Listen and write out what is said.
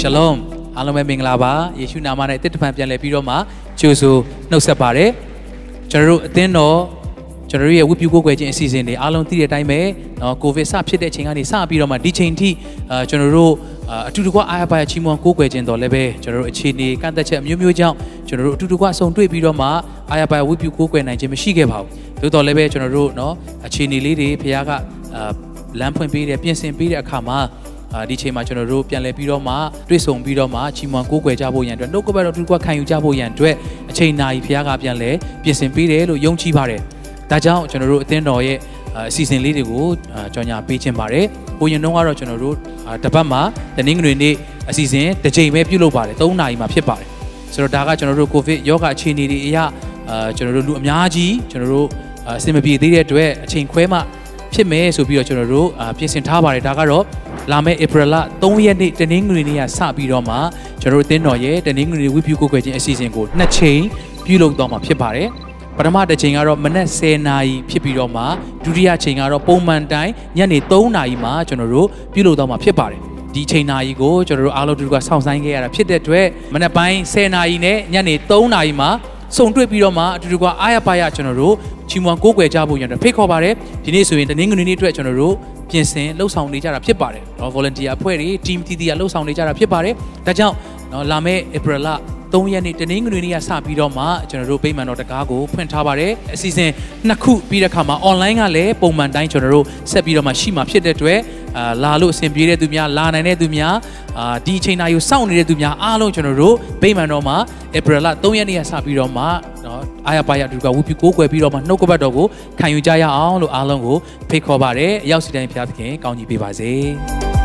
ရှလုံးအားလုံးပဲမင်္ဂလာပါယေရှုနာမနဲ့တစ်တပံပြန်လည်ပြီးတော့မှကြိုဆိုနှုတ်ဆက်ပါတယ်ကျွန်တော်တို့အသင်းတော်ကျွန်တော်တို့ရဲ့ဝိပုကိုကွယ်ခြင်းအစီအစဉ်တွေအားလုံးသိတဲ့အတိုင်းပဲနော်ကိုဗစ်စဖြစ်တဲ့အချိန်ကနေစပြီးတော့မှဒီချိန်ထိကျွန်တော်တို့အတူတကွအားရပါရချီးမွမ်းကိုးကွယ်ခြင်းတော်လည်းပဲကျွန်တော်တို့အခြေအနေကန့်သက်ချက်အမျိုးမျိုးကြောင့်ကျွန်တော်တို့အတူတကွဆုံတွေ့ပြီးတော့မှအားရပါရဝိပုကိုးကွယ်နိုင်ခြင်းမရှိခဲ့ပါဘူးသို့တော်လည်းပဲကျွန်တော်တို့နော်အခြေအနေလေးတွေဖခင်ကလမ်းဖွင့်ပေးတယ်ပြင်ဆင်ပေးတဲ့အခါမှာ ဒီချိန်မှာကျွန်တော်တို့ပြန်လည်ပြီးတော့မှတွေ့ဆုံပြီးတော့မှချီးမွမ်းကိုးကွယ်ကြဖို့ရန်အတွက်နှုတ်ကပတ်တော်တူကွခံယူကြဖို့ရန်အတွက်အချိန်နာရီဖခင်ကပြန်လည်ပြင်ဆင်ပေးတယ်လို့ယုံကြည်ပါတယ်။ဒါကြောင့်ကျွန်တော်တို့အသင်းတော်ရဲ့အစီအစဉ်လေးတွေကိုကြော်ညာပေးခြင်းပါတယ်။ဘိုးရင်တုန်းကတော့ကျွန်တော်တို့တပတ်မှာတနင်္ဂနွေနေ့အစီအစဉ်တစ်ချိန်ပဲပြုလုပ်ပါတယ်။၃နာရီမှာဖြစ်ပါတယ်။ဆိုတော့ဒါကကျွန်တော်တို့ကိုဗစ်ယောဂအခြေအနေတွေအရအာကျွန်တော်တို့လူအများကြီးကျွန်တော်တို့အဆင်မပြေသေးတဲ့အတွက်အချိန်ခွဲမှဖြစ်မယ်ဆိုပြီးတော့ကျွန်တော်တို့ပြင်ဆင်ထားပါတယ်ဒါကတော့ လာမယ့် April လ3ရက်နေ့တနင်္ဂနွေနေ့ကစပြီးတော့မှကျွန်တော်တို့အသင်းတော်ရဲ့တနင်္ဂနွေနေ့ဝိပုကိုယ်ွယ်ခြင်းအစီအစဉ်ကိုနှစ်ချိန်ပြုလုပ်တော့မှာဖြစ်ပါတယ်ပထမတစ်ချိန်ကတော့မနက်10:00နာရီဖြစ်ပြီးတော့မှဒုတိယချိန်ကတော့ပုံမှန်တိုင်းညနေ3:00နာရီမှာကျွန်တော်တို့ပြုလုပ်တော့မှာဖြစ်ပါတယ်ဒီချိန်နာရီကိုကျွန်တော်တို့အားလုံးတူတူကစောင့်ဆိုင်းခဲ့ရတာဖြစ်တဲ့အတွက်မနက်ပိုင်း10:00နာရီနဲ့ညနေ3:00နာရီမှာ စုံတွေ့ပြီးတော့မှအတူတူကအားရပါရကျွန်တော်တို့ချီးမွမ်းကိုးကွယ်ကြဖို့ရန်အတွက်ဖိတ်ခေါ်ပါတယ်ဒီနေ့ဆိုရင်တနင်္ဂနွေနေ့အတွက်ကျွန်တော်တို့ပြင်ဆင်လှုပ်ဆောင်နေကြတာဖြစ်ပါတယ်နော် volunteer အဖွဲ့တွေ team တီးတီးကလှုပ်ဆောင်နေကြတာဖြစ်ပါတယ်ဒါကြောင့်နော်လာမယ့် April လ 3ရက်နေ့တနင်္ဂနွေနေ့ကစပြီးတော့မှကျွန်တော်တို့ပိတ်မှန်တော်တကားကိုဖွင့်ထားပါတယ်အစီအစဉ်နှစ်ခုပြီးတဲ့အခါမှာ online ကလည်းပုံမှန်တိုင်းကျွန်တော်တို့ဆက်ပြီးတော့မှရှိမှာဖြစ်တဲ့အတွက်အာလာလို့အဆင်ပြေတဲ့သူများလာနိုင်တဲ့သူများအာဒီအချိန်တိုင်းကိုစောင့်နေတဲ့သူများအားလုံးကျွန်တော်တို့ပိတ်မှန်တော်မှာ April 3ရက်နေ့ကစပြီးတော့မှနော်အာရပါရဒုကဝုပြုကိုးကွယ်ပြီးတော့မှနှုတ်ကပတ်တော်ကိုခံယူကြရအောင်လို့အားလုံးကိုဖိတ်ခေါ်ပါတယ်အရောက်စီတိုင်းဖျားသခင်ကောင်းကြီးပေးပါစေ